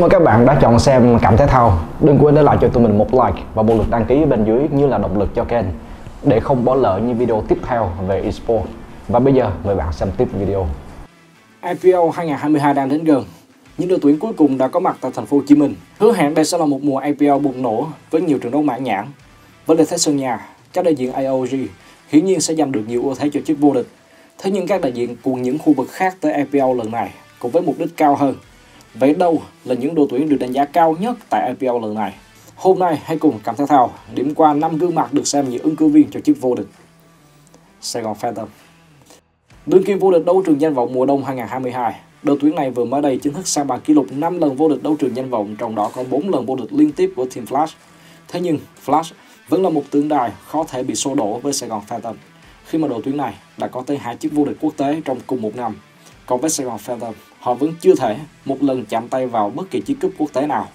Cảm ơn các bạn đã chọn xem Cảm Thể Thao. Đừng quên để lại cho tụi mình một like và một lượt đăng ký bên dưới như là động lực cho kênh để không bỏ lỡ những video tiếp theo về eSports. Và bây giờ mời bạn xem tiếp video. IPL 2022 đang đến gần. Những đội tuyển cuối cùng đã có mặt tại thành phố Hồ Chí Minh. Hứa hẹn đây sẽ là một mùa IPL bùng nổ với nhiều trận đấu mãn nhãn. với lợi thế sân nhà, các đại diện IOG hiển nhiên sẽ giành được nhiều ưu thế cho chức vô địch. Thế nhưng các đại diện cùng những khu vực khác tới IPL lần này cũng với mục đích cao hơn. Vậy đâu là những đội tuyển được đánh giá cao nhất tại IPL lần này? Hôm nay hãy cùng Cảm Thể Thao điểm qua 5 gương mặt được xem như ứng cử viên cho chức vô địch. Sài Gòn Phantom Đương kim vô địch đấu trường danh vọng mùa đông 2022, đội tuyển này vừa mới đây chính thức sang bàn kỷ lục 5 lần vô địch đấu trường danh vọng, trong đó có 4 lần vô địch liên tiếp của Team Flash. Thế nhưng Flash vẫn là một tượng đài khó thể bị xô đổ với Sài Gòn Phantom, khi mà đội tuyển này đã có tới hai chức vô địch quốc tế trong cùng một năm. Còn với Sài Gòn Phantom, họ vẫn chưa thể một lần chạm tay vào bất kỳ chiếc cúp quốc tế nào.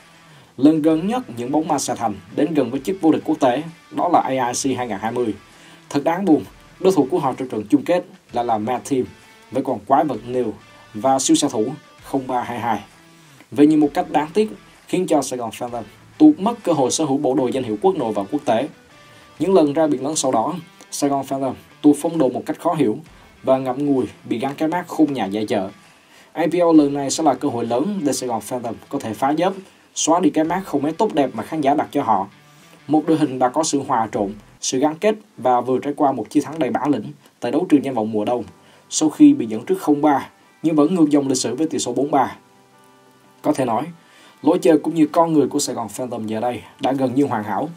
Lần gần nhất những bóng ma xà thành đến gần với chiếc vô địch quốc tế, đó là AIC 2020. Thật đáng buồn, đối thủ của họ trong trận chung kết là là Mad Team với còn quái vật Neil và siêu xạ thủ 0322. Về như một cách đáng tiếc khiến cho Sài Gòn Phantom tuột mất cơ hội sở hữu bộ đồ danh hiệu quốc nội và quốc tế. Những lần ra biển lớn sau đó, Sài Gòn Phantom tuột phong độ một cách khó hiểu và ngậm ngùi bị gắn cái mát khung nhà giải chợ ipo lần này sẽ là cơ hội lớn để Sài Gòn Phantom có thể phá dấp, xóa đi cái mát không mấy tốt đẹp mà khán giả đặt cho họ. Một đội hình đã có sự hòa trộn, sự gắn kết và vừa trải qua một chiến thắng đầy bản lĩnh tại đấu trường danh vọng mùa đông sau khi bị dẫn trước 0-3 nhưng vẫn ngược dòng lịch sử với tỷ số 4-3. Có thể nói, lối chơi cũng như con người của Sài Gòn Phantom giờ đây đã gần như hoàn hảo,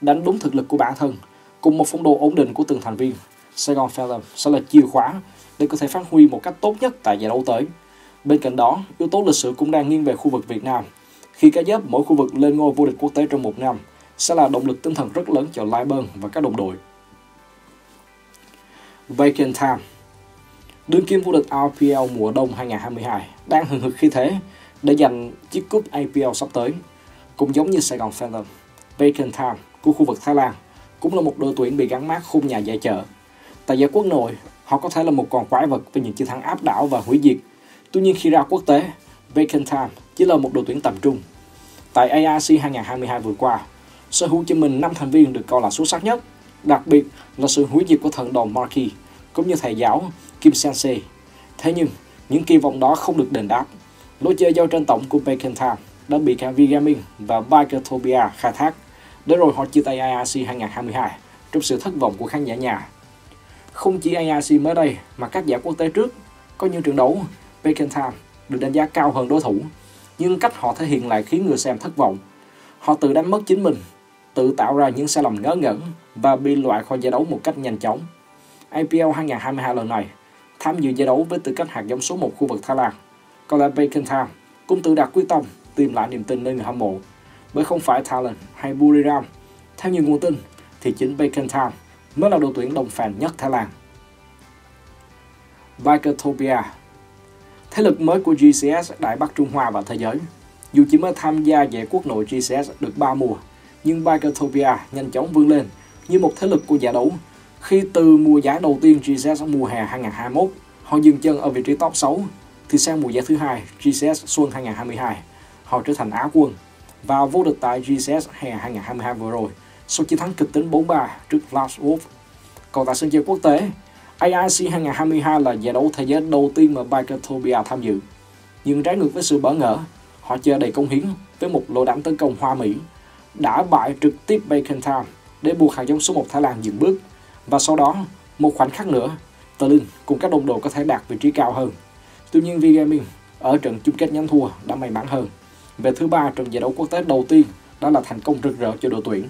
đánh đúng thực lực của bản thân, cùng một phong độ ổn định của từng thành viên. Sài Gòn Phantom sẽ là chìa khóa để có thể phát huy một cách tốt nhất tại giải đấu tới. Bên cạnh đó, yếu tố lịch sử cũng đang nghiêng về khu vực Việt Nam. Khi cá dấp mỗi khu vực lên ngôi vô địch quốc tế trong một năm sẽ là động lực tinh thần rất lớn cho Liburn và các đồng đội. Vacant Time Đương kim vô địch RPL mùa đông 2022 đang hừng hực khi thế để giành chiếc cúp APL sắp tới. Cũng giống như Sài Gòn Phantom, Vacant Time của khu vực Thái Lan cũng là một đội tuyển bị gắn mát khung nhà giải chợ. Tại giải quốc nội, họ có thể là một con quái vật với những chiến thắng áp đảo và hủy diệt. Tuy nhiên khi ra quốc tế, Vacant Time chỉ là một đội tuyển tầm trung. Tại ARC 2022 vừa qua, sở hữu cho mình 5 thành viên được coi là xuất sắc nhất, đặc biệt là sự hủy diệt của thần đồng Marky cũng như thầy giáo Kim Sensei. Thế nhưng, những kỳ vọng đó không được đền đáp. Lối chơi giao tranh tổng của Bacon Time đã bị cả V-Gaming và Bikertopia khai thác, để rồi họ chia tay IRC 2022 trong sự thất vọng của khán giả nhà. Không chỉ IRC mới đây mà các giải quốc tế trước, có những trận đấu Beckenham được đánh giá cao hơn đối thủ, nhưng cách họ thể hiện lại khiến người xem thất vọng. Họ tự đánh mất chính mình, tự tạo ra những sai lầm ngớ ngẩn và bị loại khỏi giải đấu một cách nhanh chóng. IPL 2022 lần này tham dự giải đấu với tư cách hạt giống số 1 khu vực Thái Lan. Còn lại Beckenham cũng tự đặt quyết tâm tìm lại niềm tin nơi người hâm mộ. Bởi không phải Talent hay Buriram, theo nhiều nguồn tin thì chính Beckenham mới là đội tuyển đồng phản nhất Thái Lan. Vikertopia Thế lực mới của GCS Đại Bắc Trung Hoa và thế giới. Dù chỉ mới tham gia giải quốc nội GCS được 3 mùa, nhưng Bikertopia nhanh chóng vươn lên như một thế lực của giải đấu khi từ mùa giải đầu tiên GCS mùa hè 2021 họ dừng chân ở vị trí top 6 thì sang mùa giải thứ hai GCS xuân 2022 họ trở thành Á quân và vô địch tại GCS hè 2022 vừa rồi sau chiến thắng kịch tính 4-3 trước Flash Wolf. Còn tại sân chơi quốc tế, AIC 2022 là giải đấu thế giới đầu tiên mà Bikertopia tham dự. Nhưng trái ngược với sự bỡ ngỡ, họ chơi đầy công hiến với một lối đánh tấn công hoa mỹ, đã bại trực tiếp Bacon Town để buộc hạt giống số 1 Thái Lan dừng bước và sau đó, một khoảnh khắc nữa, Tờ Linh cùng các đồng đội có thể đạt vị trí cao hơn. Tuy nhiên V-Gaming ở trận chung kết nhánh thua đã may mắn hơn. Về thứ ba trong giải đấu quốc tế đầu tiên đó là thành công rực rỡ cho đội tuyển.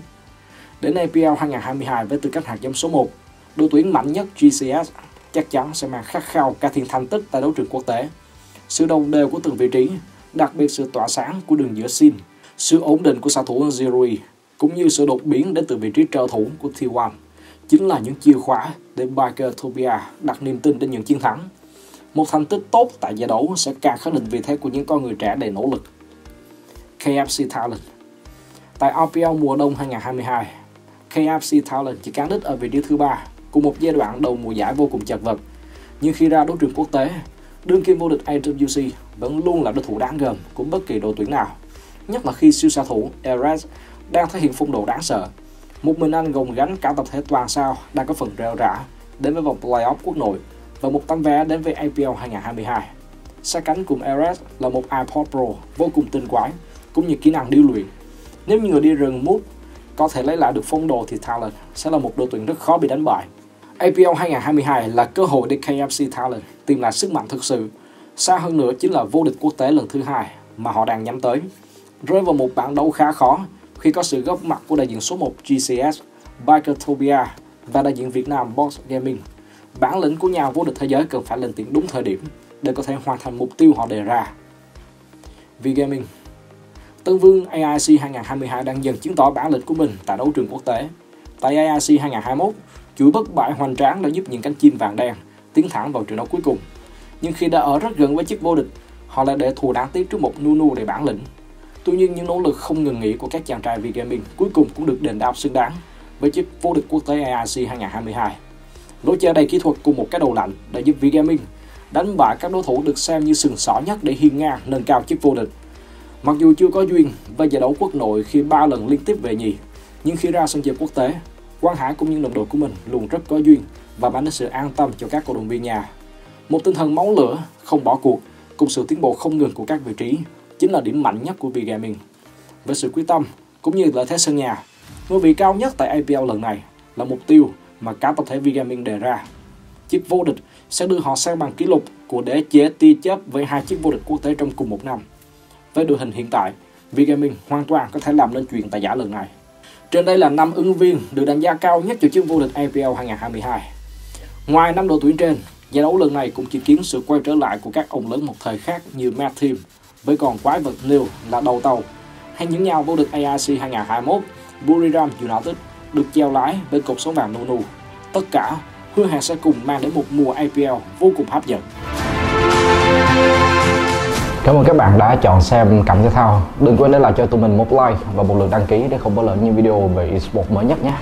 Đến APL 2022 với tư cách hạt giống số 1, đội tuyển mạnh nhất GCS chắc chắn sẽ mang khát khao cải thiện thành tích tại đấu trường quốc tế. Sự đồng đều của từng vị trí, đặc biệt sự tỏa sáng của đường giữa Sin, sự ổn định của xạ thủ zirui cũng như sự đột biến đến từ vị trí trợ thủ của T1 chính là những chìa khóa để Bikertopia đặt niềm tin đến những chiến thắng. Một thành tích tốt tại giải đấu sẽ càng khẳng định vị thế của những con người trẻ đầy nỗ lực. KFC Talent Tại RPL mùa đông 2022, KFC Talent chỉ cán đích ở vị trí thứ ba cùng một giai đoạn đầu mùa giải vô cùng chật vật. Nhưng khi ra đấu trường quốc tế, đương kim vô địch AWC vẫn luôn là đối thủ đáng gờm của bất kỳ đội tuyển nào. nhất là khi siêu xạ thủ Erez đang thể hiện phong độ đáng sợ. Một mình anh gồng gánh cả tập thể toàn sao đang có phần rêu rã đến với vòng playoff quốc nội và một tấm vé đến với APL 2022. Sát cánh cùng Erez là một iPod Pro vô cùng tinh quái, cũng như kỹ năng điêu luyện. Nếu như người đi rừng mút có thể lấy lại được phong độ thì Talent sẽ là một đội tuyển rất khó bị đánh bại. APL 2022 là cơ hội để KFC Talent tìm lại sức mạnh thực sự. Xa hơn nữa chính là vô địch quốc tế lần thứ hai mà họ đang nhắm tới. Rơi vào một bảng đấu khá khó khi có sự góp mặt của đại diện số 1 GCS, Bikertopia và đại diện Việt Nam Box Gaming. Bản lĩnh của nhà vô địch thế giới cần phải lên tiếng đúng thời điểm để có thể hoàn thành mục tiêu họ đề ra. V Gaming Tân Vương AIC 2022 đang dần chứng tỏ bản lĩnh của mình tại đấu trường quốc tế. Tại AIC 2021, chuỗi bất bại hoành tráng đã giúp những cánh chim vàng đen tiến thẳng vào trận đấu cuối cùng. Nhưng khi đã ở rất gần với chiếc vô địch, họ lại để thua đáng tiếc trước một Nunu đầy bản lĩnh. Tuy nhiên những nỗ lực không ngừng nghỉ của các chàng trai V-Gaming cuối cùng cũng được đền đáp xứng đáng với chiếc vô địch quốc tế AIC 2022. Lối chơi đầy kỹ thuật cùng một cái đầu lạnh đã giúp V-Gaming đánh bại các đối thủ được xem như sừng sỏ nhất để hiên ngang nâng cao chiếc vô địch. Mặc dù chưa có duyên với giải đấu quốc nội khi ba lần liên tiếp về nhì, nhưng khi ra sân chơi quốc tế, Quang Hải cũng như đồng đội của mình luôn rất có duyên và mang đến sự an tâm cho các cổ động viên nhà. Một tinh thần máu lửa, không bỏ cuộc, cùng sự tiến bộ không ngừng của các vị trí chính là điểm mạnh nhất của V-Gaming. Với sự quyết tâm cũng như lợi thế sân nhà, ngôi vị cao nhất tại APL lần này là mục tiêu mà cả tập thể Vigaming đề ra. Chiếc vô địch sẽ đưa họ sang bằng kỷ lục của đế chế ti chấp với hai chiếc vô địch quốc tế trong cùng một năm. Với đội hình hiện tại, Vigaming hoàn toàn có thể làm nên chuyện tại giải lần này. Trên đây là năm ứng viên được đánh giá cao nhất cho chức vô địch APL 2022. Ngoài năm đội tuyển trên, giải đấu lần này cũng chứng kiến sự quay trở lại của các ông lớn một thời khác như Matt với còn quái vật Neil là đầu tàu, hay những nhau vô địch AIC 2021, Buriram United được treo lái bên cột số vàng Nunu. Tất cả hứa hẹn sẽ cùng mang đến một mùa APL vô cùng hấp dẫn. Cảm ơn các bạn đã chọn xem Cẩm Thể Thao. Đừng quên để lại cho tụi mình một like và một lượt đăng ký để không bỏ lỡ những video về eSports mới nhất nhé.